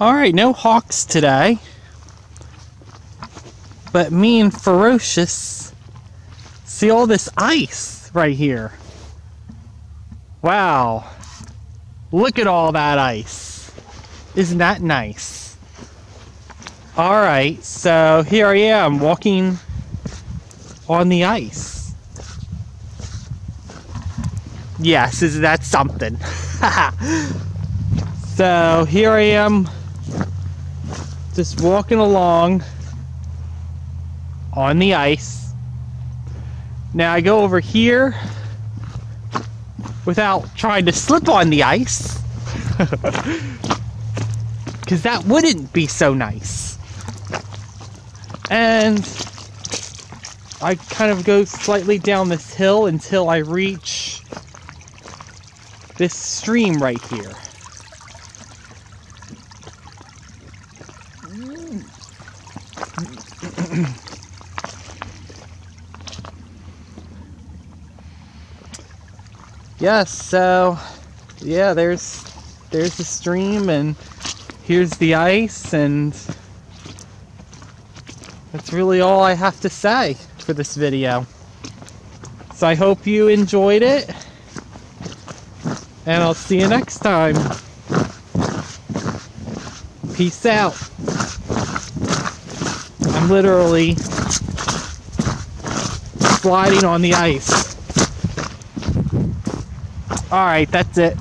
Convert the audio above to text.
Alright, no hawks today. But me and Ferocious see all this ice right here. Wow. Look at all that ice. Isn't that nice? Alright, so here I am walking on the ice. Yes, isn't that something? so here I am just walking along on the ice. Now I go over here without trying to slip on the ice. Because that wouldn't be so nice. And I kind of go slightly down this hill until I reach this stream right here. Mm. yes, so yeah, there's there's the stream and here's the ice and that's really all I have to say for this video. So I hope you enjoyed it and I'll see you next time. Peace out. Literally sliding on the ice. Alright, that's it.